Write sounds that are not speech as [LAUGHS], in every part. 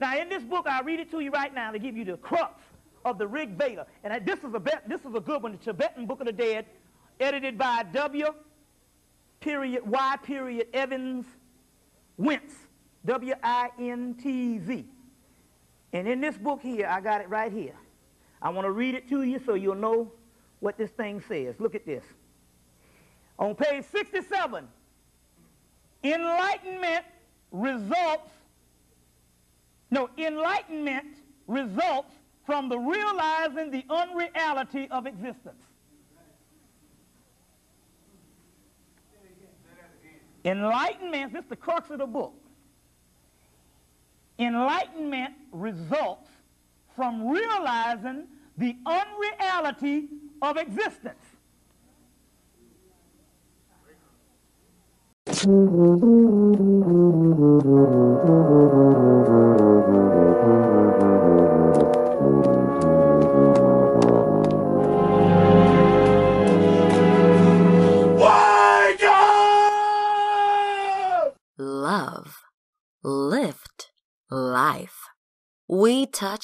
Now, in this book, I'll read it to you right now to give you the crux of the Rig Veda. And this is a this is a good one, the Tibetan Book of the Dead, edited by W. Period Y. Period Evans Wintz, W I N T Z. And in this book here, I got it right here. I want to read it to you so you'll know what this thing says. Look at this. On page 67, enlightenment results, enlightenment results from the realizing the unreality of existence. Enlightenment, this is the crux of the book. Enlightenment results from realizing the unreality of existence. [LAUGHS]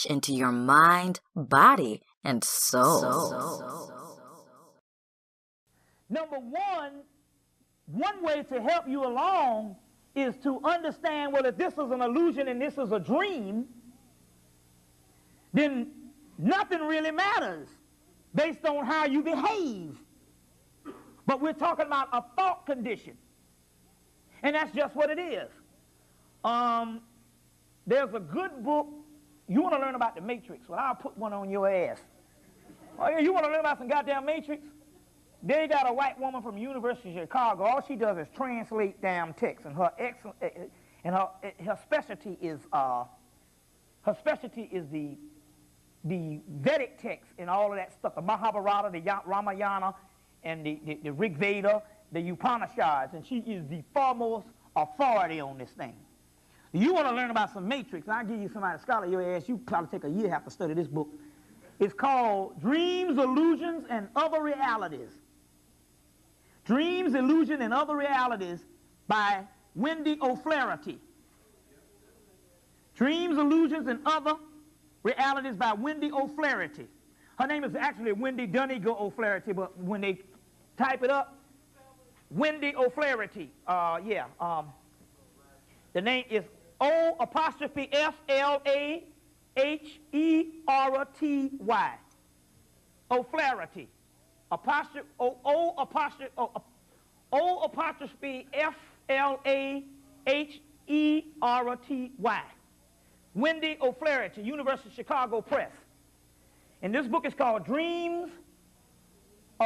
Into your mind, body, and soul. Number one, one way to help you along is to understand well, if this is an illusion and this is a dream, then nothing really matters based on how you behave. But we're talking about a thought condition. And that's just what it is. Um, there's a good book. You want to learn about the Matrix? Well, I'll put one on your ass. Oh, yeah, you want to learn about some goddamn Matrix? They got a white woman from University of Chicago. All she does is translate damn text, and her excellent, eh, eh, and her eh, her specialty is uh, her specialty is the the Vedic text and all of that stuff, the Mahabharata, the Ramayana, and the, the, the Rig Veda, the Upanishads, and she is the foremost authority on this thing. You want to learn about some matrix, I'll give you somebody, scholar your ass, you probably take a year have to study this book. It's called Dreams, Illusions, and Other Realities. Dreams, Illusion, and Other Realities by Wendy O'Flaherty. Dreams, Illusions, and Other Realities by Wendy O'Flaherty. Her name is actually Wendy Doniger O'Flaherty, but when they type it up, Wendy O'Flaherty. Uh, yeah. Um, the name is O apostrophe F L A H E R T Y. O'Flaherty. Apostrophe O, o apostrophe o, o apostrophe F L A H E R T Y. Wendy O'Flaherty, University of Chicago Press. And this book is called Dreams,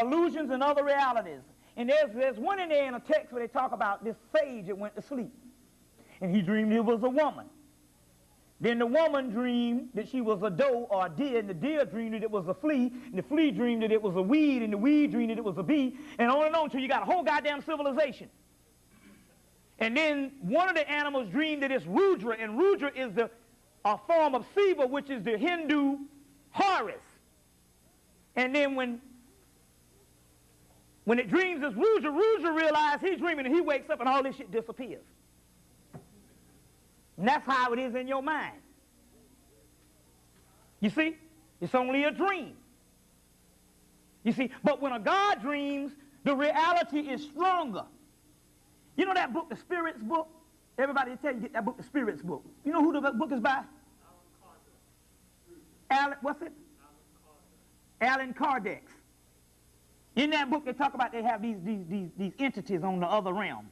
Illusions, and Other Realities. And there's, there's one in there in a text where they talk about this sage that went to sleep. And he dreamed it was a woman. Then the woman dreamed that she was a doe or a deer, and the deer dreamed that it was a flea, and the flea dreamed that it was a weed, and the weed dreamed that it was a bee, and on and on until you got a whole goddamn civilization. And then one of the animals dreamed that it's Rudra, and Rudra is the a form of Siva, which is the Hindu Horus. And then when when it dreams it's Rudra, Rudra realizes he's dreaming and he wakes up and all this shit disappears. And that's how it is in your mind. You see? It's only a dream. You see? But when a God dreams, the reality is stronger. You know that book, the Spirits book? Everybody tell you get that book, the Spirits book. You know who the book is by? Alan, what's it? Allan Kardec. In that book, they talk about they have these, these, these, these entities on the other realm.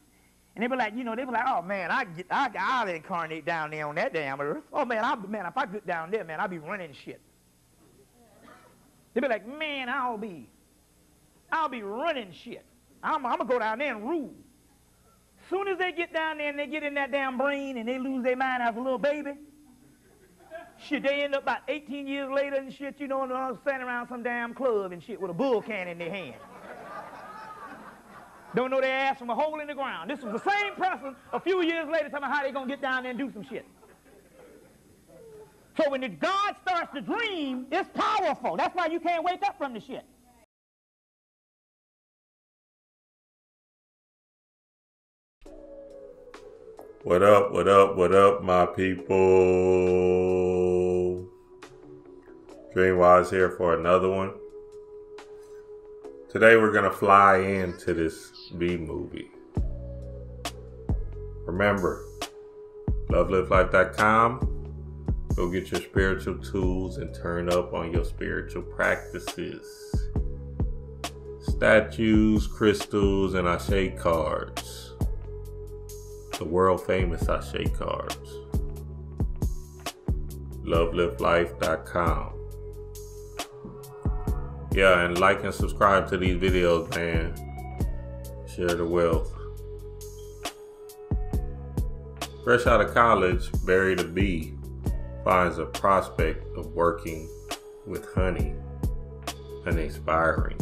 And they be like, you know, they be like, oh man, I get, I, I'll incarnate down there on that damn earth. Oh man, I, man, if I get down there, man, I'll be running shit. They be like, man, I'll be, I'll be running shit. I'm, I'm gonna go down there and rule. Soon as they get down there and they get in that damn brain and they lose their mind as a little baby, shit, they end up about 18 years later and shit, you know, and standing around some damn club and shit with a bull can in their hand. Don't know their ass from a hole in the ground. This was the same person a few years later talking how they going to get down there and do some shit. So when God starts to dream, it's powerful. That's why you can't wake up from the shit. What up, what up, what up, my people? Dreamwise here for another one. Today we're gonna fly into this Bee Movie. Remember, loveliftlife.com. Go get your spiritual tools and turn up on your spiritual practices. Statues, crystals, and Ashe cards. The world famous Ashe cards. LoveLiftLife.com. Yeah, and like and subscribe to these videos, man. Share the wealth. Fresh out of college, Barry the Bee finds a prospect of working with honey and uninspiring.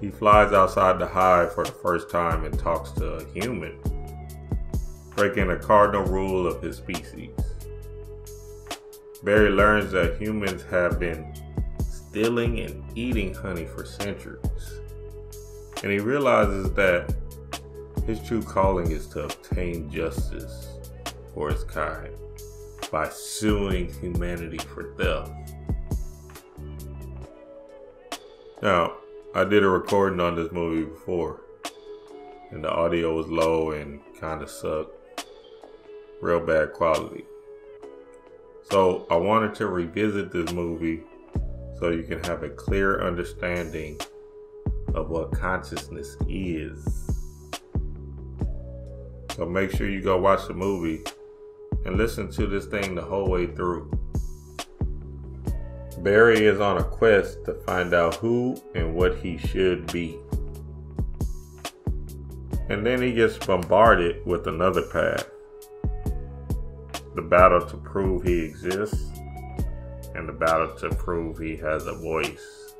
He flies outside the hive for the first time and talks to a human, breaking a cardinal rule of his species. Barry learns that humans have been stealing and eating honey for centuries, and he realizes that his true calling is to obtain justice for his kind by suing humanity for theft. Now, I did a recording on this movie before, and the audio was low and kind of sucked. Real bad quality. So, I wanted to revisit this movie so you can have a clear understanding of what consciousness is. So make sure you go watch the movie and listen to this thing the whole way through. Barry is on a quest to find out who and what he should be. And then he gets bombarded with another path the battle to prove he exists, and the battle to prove he has a voice.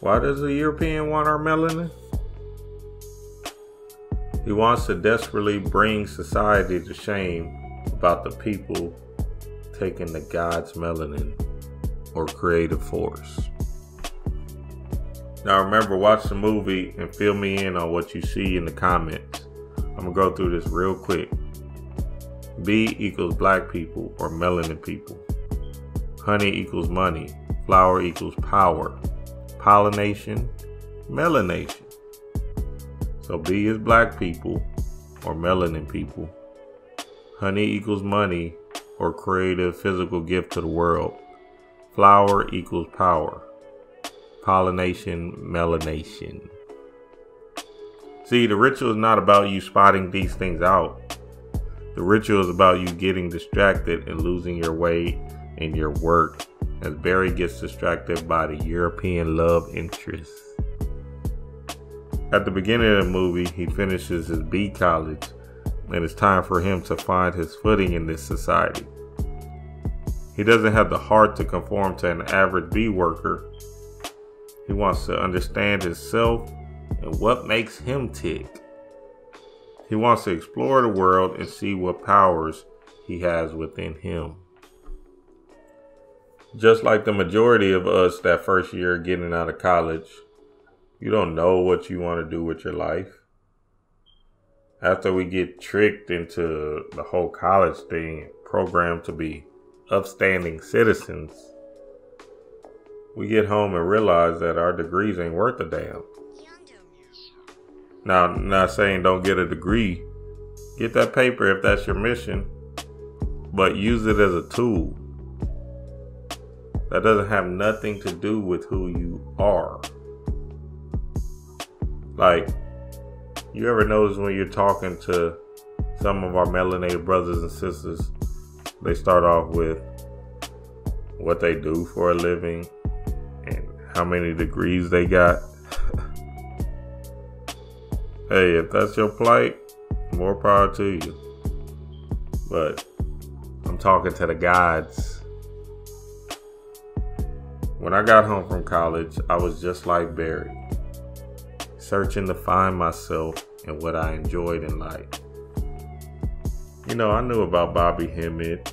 Why does the European want our melanin? He wants to desperately bring society to shame about the people taking the God's melanin or creative force. Now remember, watch the movie and fill me in on what you see in the comments. I'm gonna go through this real quick. Bee equals black people or melanin people. Honey equals money. Flower equals power. Pollination, melanation. So bee is black people or melanin people. Honey equals money or creative physical gift to the world. Flower equals power. Pollination, melanation. See, the ritual is not about you spotting these things out. The ritual is about you getting distracted and losing your way in your work as Barry gets distracted by the European love interest. At the beginning of the movie, he finishes his bee college, and it's time for him to find his footing in this society. He doesn't have the heart to conform to an average bee worker. He wants to understand himself and what makes him tick. He wants to explore the world and see what powers he has within him. Just like the majority of us that first year getting out of college, you don't know what you want to do with your life. After we get tricked into the whole college thing, programmed to be upstanding citizens, we get home and realize that our degrees ain't worth a damn. Now, not saying don't get a degree, get that paper if that's your mission, but use it as a tool. That doesn't have nothing to do with who you are. Like, you ever notice when you're talking to some of our melanated brothers and sisters, they start off with what they do for a living and how many degrees they got. [LAUGHS] hey, if that's your plight, more power to you. But I'm talking to the gods. When I got home from college, I was just like Barry searching to find myself and what I enjoyed in life. You know, I knew about Bobby Hemmitt,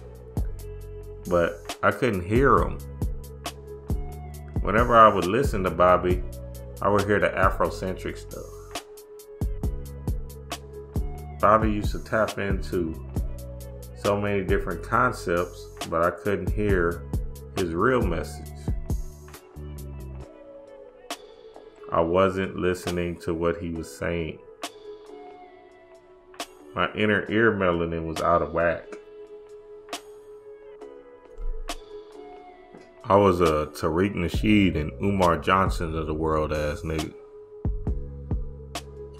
but I couldn't hear him. Whenever I would listen to Bobby, I would hear the Afrocentric stuff. Bobby used to tap into so many different concepts, but I couldn't hear his real message. I wasn't listening to what he was saying. My inner ear melanin was out of whack. I was a Tariq Nasheed and Umar Johnson of the world ass nigga.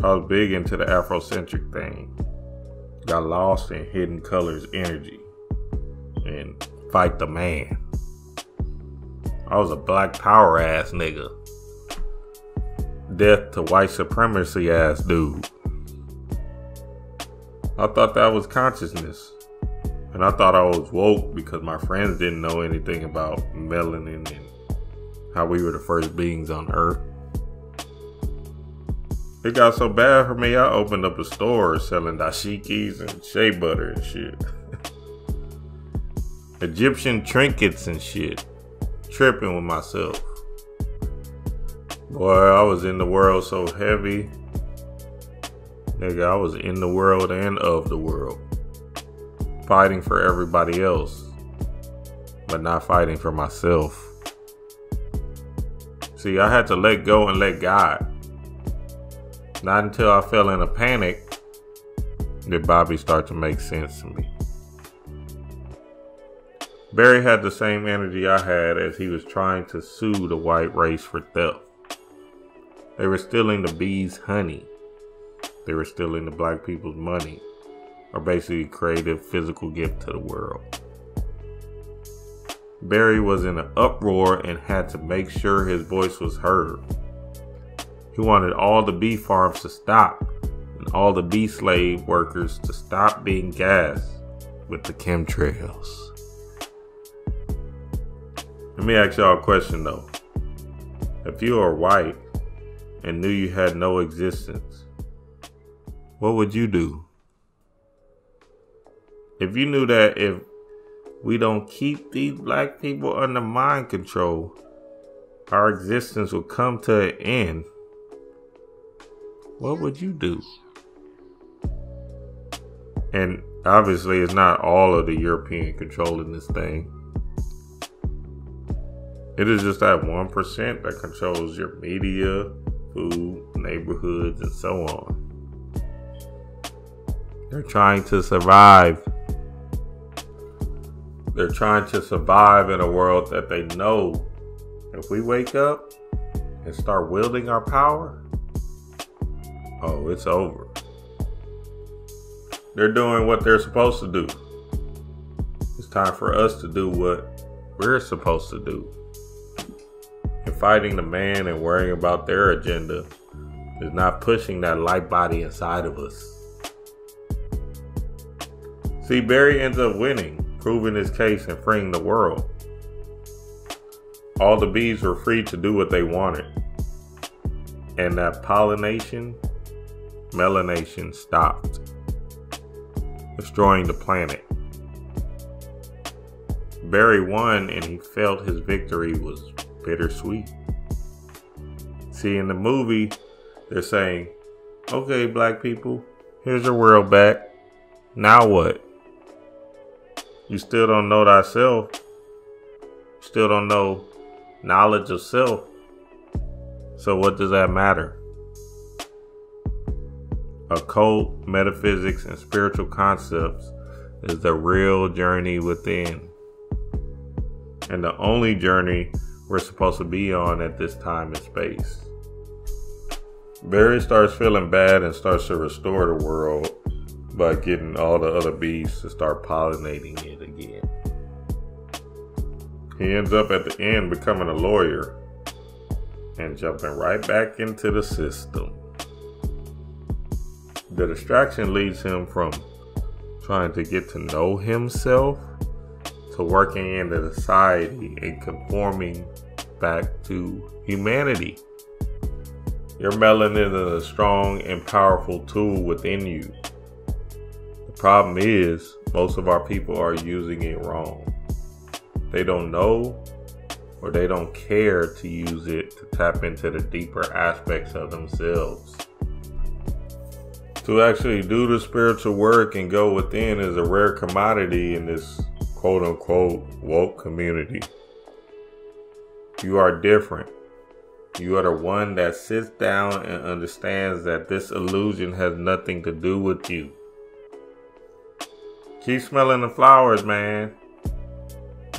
I was big into the Afrocentric thing. Got lost in Hidden Colors energy and fight the man. I was a black power ass nigga. Death to white supremacy ass dude. I thought that was consciousness. And I thought I was woke because my friends didn't know anything about melanin and how we were the first beings on earth. It got so bad for me, I opened up a store selling dashikis and shea butter and shit. [LAUGHS] Egyptian trinkets and shit. Tripping with myself. Boy, I was in the world so heavy. Nigga, I was in the world and of the world fighting for everybody else, but not fighting for myself. See, I had to let go and let God. Not until I fell in a panic did Bobby start to make sense to me. Barry had the same energy I had as he was trying to sue the white race for theft. They were stealing the bees' honey. They were stealing the black people's money or basically creative physical gift to the world. Barry was in an uproar and had to make sure his voice was heard. He wanted all the bee farms to stop and all the bee slave workers to stop being gassed with the chemtrails. Let me ask y'all a question though. If you are white and knew you had no existence, what would you do? if you knew that if we don't keep these black people under mind control, our existence will come to an end, what would you do? And obviously, it's not all of the European controlling this thing. It is just that 1% that controls your media, food, neighborhoods, and so on. They're trying to survive they're trying to survive in a world that they know if we wake up and start wielding our power, oh, it's over. They're doing what they're supposed to do. It's time for us to do what we're supposed to do. And fighting the man and worrying about their agenda is not pushing that light body inside of us. See, Barry ends up winning proving his case and freeing the world. All the bees were free to do what they wanted. And that pollination, melanation stopped, destroying the planet. Barry won and he felt his victory was bittersweet. See, in the movie, they're saying, okay, black people, here's your world back. Now what? You still don't know thyself. Still don't know knowledge of self. So what does that matter? Occult, metaphysics, and spiritual concepts is the real journey within. And the only journey we're supposed to be on at this time and space. Barry starts feeling bad and starts to restore the world by getting all the other bees to start pollinating it again. He ends up at the end becoming a lawyer and jumping right back into the system. The distraction leads him from trying to get to know himself to working in the society and conforming back to humanity. Your melanin is a strong and powerful tool within you The Problem is, most of our people are using it wrong. They don't know or they don't care to use it to tap into the deeper aspects of themselves. To actually do the spiritual work and go within is a rare commodity in this quote unquote woke community. You are different. You are the one that sits down and understands that this illusion has nothing to do with you. Keep smelling the flowers, man.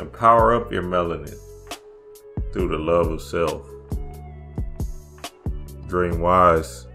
And power up your melanin through the love of self. Dream wise.